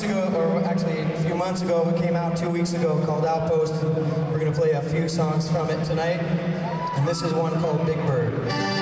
weeks ago, or actually a few months ago, it came out two weeks ago called Outpost. We're going to play a few songs from it tonight. And this is one called Big Bird.